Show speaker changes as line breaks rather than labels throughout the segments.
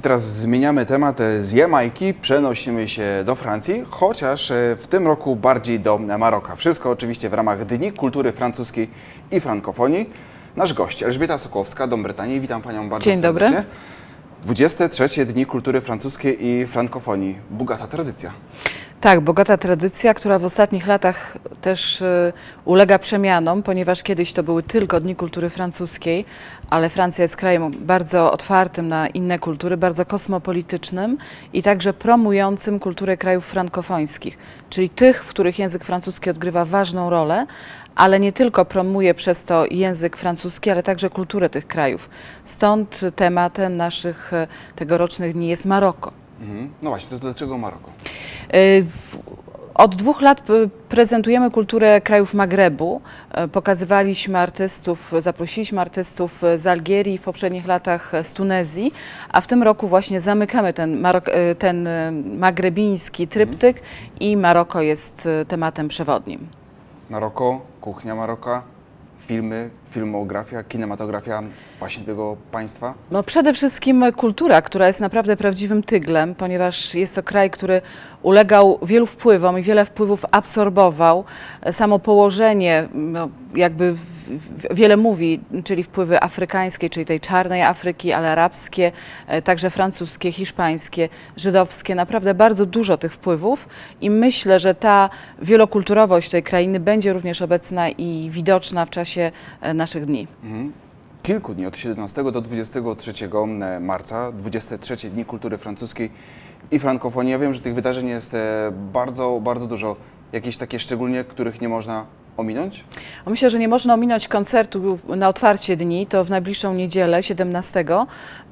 I teraz zmieniamy temat e, z Jamajki, przenosimy się do Francji, chociaż e, w tym roku bardziej do Maroka. Wszystko oczywiście w ramach Dni Kultury Francuskiej i Frankofonii. Nasz gość Elżbieta Sokołowska, Dom Brytanii. Witam Panią bardzo
Dzień dobry.
serdecznie. 23 Dni Kultury Francuskiej i Frankofonii. Bogata tradycja.
Tak, bogata tradycja, która w ostatnich latach też y, ulega przemianom, ponieważ kiedyś to były tylko Dni Kultury Francuskiej, ale Francja jest krajem bardzo otwartym na inne kultury, bardzo kosmopolitycznym i także promującym kulturę krajów frankofońskich, czyli tych, w których język francuski odgrywa ważną rolę, ale nie tylko promuje przez to język francuski, ale także kulturę tych krajów. Stąd tematem naszych y, tegorocznych dni jest Maroko.
Mhm. No właśnie, to dlaczego Maroko?
Y, w- Od dwóch lat prezentujemy kulturę krajów Magrebu. Y, Pokazywaliśmy artystów, zaprosiliśmy artystów z Algierii, w poprzednich latach y, z Tunezji, a w tym roku właśnie zamykamy ten, y, ten magrebiński tryptyk i Maroko jest tematem przewodnim.
Maroko, kuchnia Maroka, filmy, filmografia, kinematografia właśnie tego państwa.
No przede wszystkim kultura, która jest naprawdę prawdziwym tyglem, ponieważ jest to kraj, który ulegał wielu wpływom i wiele wpływów absorbował. Samo położenie no, jakby wiele mówi, czyli wpływy afrykańskie, czyli tej czarnej Afryki, ale arabskie, e, także francuskie, hiszpańskie, żydowskie. Naprawdę bardzo dużo tych wpływów i myślę, że ta wielokulturowość tej krainy będzie również obecna i widoczna w czasie e, naszych dni.
Mhm. Kilku dni, od 17 do 23 marca, 23 Dni Kultury Francuskiej i Frankofonii. Ja wiem, że tych wydarzeń jest e, bardzo, bardzo dużo. Jakieś takie szczególnie, których nie można ominąć?
Myślę, że nie można ominąć koncertu na otwarcie dni. To w najbliższą niedzielę, 17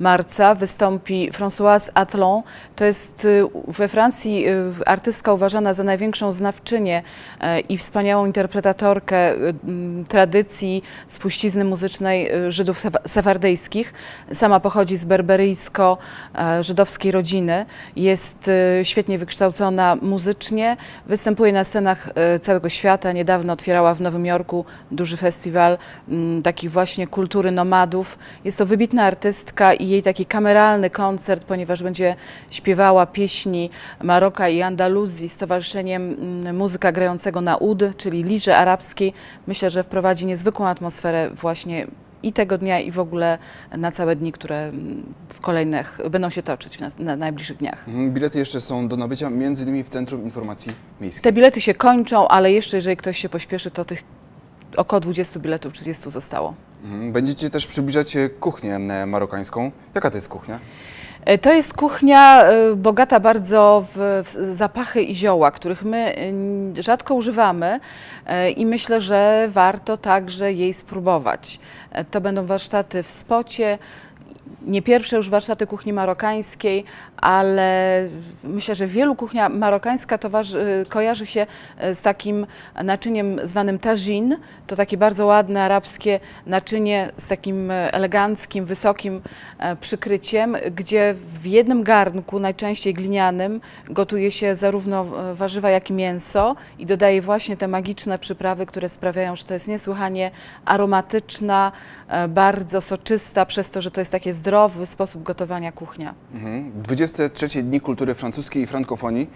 marca, wystąpi Françoise Atlon. To jest y, we Francji y, artystka uważana za największą znawczynię e, i wspaniałą interpretatorkę y, tradycji spuścizny muzycznej y, Żydów sefa- sefardyjskich. Sama pochodzi z berberyjsko-żydowskiej rodziny. Jest y, świetnie wykształcona muzycznie, występuje na scenach y, całego świata. Niedawno otwierała w Nowym Jorku duży festiwal mm, takich właśnie kultury nomadów. Jest to wybitna artystka i jej taki kameralny koncert, ponieważ będzie śpiewała pieśni Maroka i Andaluzji z Towarzyszeniem mm, Muzyka Grającego na Ud, czyli liże arabskiej. Myślę, że wprowadzi niezwykłą atmosferę właśnie i tego dnia, i w ogóle na całe dni, które mm, w kolejnych będą się toczyć w nas, na najbliższych dniach.
Mhm. Bilety jeszcze są do nabycia, między innymi w Centrum Informacji Miejskiej.
Te bilety się kończą, ale jeszcze jeżeli ktoś się pośpieszy, to tych około 20 biletów, 30 zostało.
Mhm. Będziecie też przybliżać kuchnię e, marokańską. Jaka to jest kuchnia?
E, To jest kuchnia e, bogata bardzo w, zapachy i zioła, których my e, rzadko używamy i myślę, że warto także jej spróbować. To będą warsztaty w spocie, nie pierwsze już warsztaty kuchni marokańskiej, ale myślę, że wielu kuchnia marokańska towarzy, kojarzy się e, z takim naczyniem zwanym tagine. To takie bardzo ładne arabskie naczynie z takim e, eleganckim, wysokim e, przykryciem, gdzie w jednym garnku, najczęściej glinianym, gotuje się zarówno e, warzywa, jak i mięso i dodaje właśnie te magiczne przyprawy, które sprawiają, że to jest niesłychanie aromatyczna, e, bardzo soczysta, przez to, że to jest taki zdrowy sposób gotowania kuchnia.
Mhm. 23 Dni Kultury Francuskiej i Frankofonii.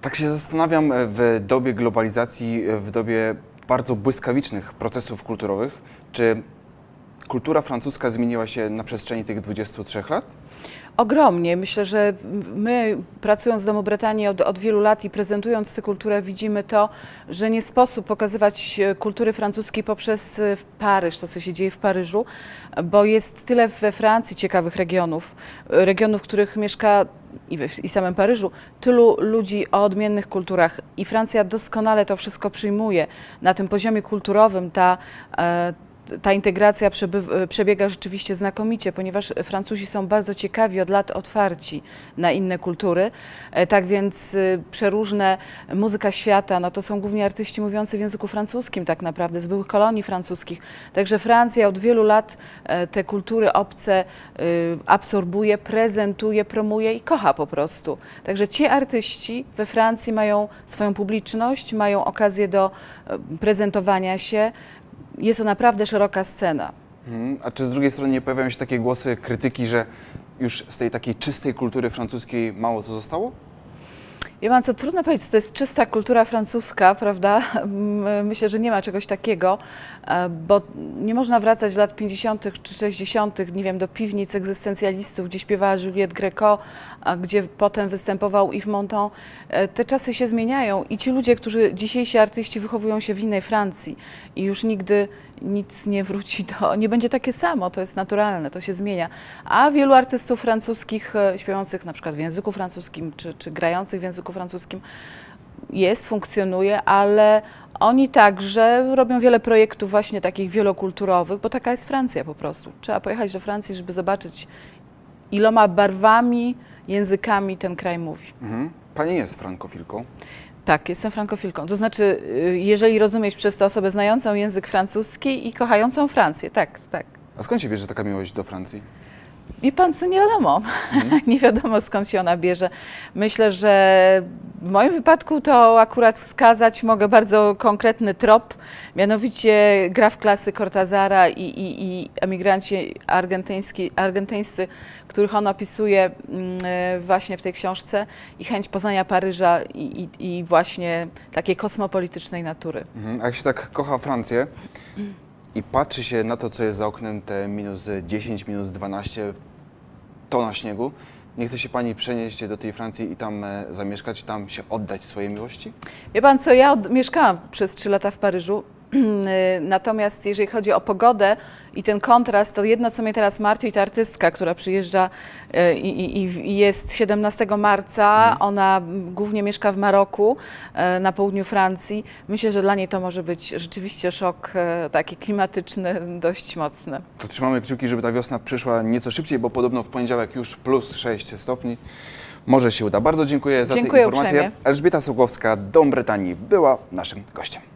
Tak się zastanawiam e, w dobie globalizacji, e, w dobie bardzo błyskawicznych procesów kulturowych, czy kultura francuska zmieniła się na przestrzeni tych 23 lat?
Ogromnie. Myślę, że my pracując w Domu Brytanii od, od wielu lat i prezentując tę kulturę, widzimy to, że nie sposób pokazywać e, kultury francuskiej poprzez e, Paryż, to co się dzieje w Paryżu, bo jest tyle we Francji ciekawych regionów, e, regionów, w których mieszka i w i samym Paryżu, tylu ludzi o odmiennych kulturach i Francja doskonale to wszystko przyjmuje. Na tym poziomie kulturowym ta, ta integracja przebiega rzeczywiście znakomicie, ponieważ Francuzi są bardzo ciekawi, od lat otwarci na inne kultury. E, Tak więc y, przeróżne muzyka świata, no to są głównie artyści mówiący w języku francuskim tak naprawdę, z byłych kolonii francuskich. Także Francja od wielu lat e, te kultury obce y, absorbuje, prezentuje, promuje i kocha po prostu. Także ci artyści we Francji mają swoją publiczność, mają okazję do e, prezentowania się. Jest to naprawdę szeroka scena.
Mhm. A czy z drugiej strony nie pojawiają się takie głosy krytyki, że już z tej takiej czystej kultury francuskiej mało co zostało?
Mam co trudno powiedzieć, to jest czysta kultura francuska, prawda? Myślę, że nie ma czegoś takiego, e, bo nie można wracać lat 50. czy 60., nie wiem, do piwnic egzystencjalistów, gdzie śpiewała Juliette Greco, a gdzie potem występował Yves Montand. E, Te czasy się zmieniają i ci ludzie, którzy dzisiejsi artyści wychowują się w innej Francji i już nigdy nic nie wróci do, nie będzie takie samo, to jest naturalne, to się zmienia. A wielu artystów francuskich, e, śpiewających na przykład w języku francuskim, czy, czy grających w języku francuskim, jest, funkcjonuje, ale oni także robią wiele projektów właśnie takich wielokulturowych, bo taka jest Francja po prostu. Trzeba pojechać do Francji, żeby zobaczyć, iloma barwami, językami ten kraj mówi.
Mhm. Pani jest frankofilką.
Tak, jestem frankofilką. To znaczy, y, jeżeli rozumieć przez to osobę znającą język francuski i kochającą Francję, tak, tak.
A skąd się bierze taka miłość do Francji?
Wie pan co, nie wiadomo. nie wiadomo skąd się ona bierze. Myślę, że w moim wypadku to akurat wskazać mogę bardzo konkretny trop, mianowicie gra w klasy Cortazara i, i, i emigranci argentyński, argentyńscy, których on opisuje mm, e, właśnie w tej książce i chęć poznania Paryża i, i, i właśnie takiej kosmopolitycznej natury.
Mhm. A jak się tak kocha Francję i patrzy się na to, co jest za oknem, te minus 10, minus 12 tona śniegu, nie chce się Pani przenieść do tej Francji i tam e, zamieszkać, tam się oddać swojej miłości?
Wie pan co, ja mieszkałam przez trzy lata w Paryżu. Natomiast jeżeli chodzi o pogodę i ten kontrast, to jedno, co mnie teraz martwi, to artystka, która przyjeżdża y, i, i, i jest 17 marca. Ona mm, głównie mieszka w Maroku, y, na południu Francji. Myślę, że dla niej to może być rzeczywiście szok y, taki klimatyczny, dość mocny.
To trzymamy kciuki, żeby ta wiosna przyszła nieco szybciej, bo podobno w poniedziałek już plus 6 stopni. Może się uda. Bardzo dziękuję za
Dziękuję
te informacje.
uprzejmie.
Elżbieta Sołkowska, Dom Brytanii, była naszym gościem.